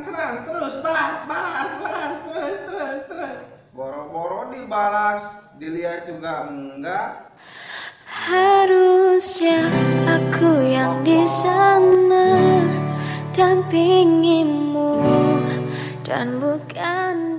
serang terus balas balas balas terus terus terus. Boro-boro dibalas dilihat juga enggak. Harusnya aku yang di sana dampingimu dan bukan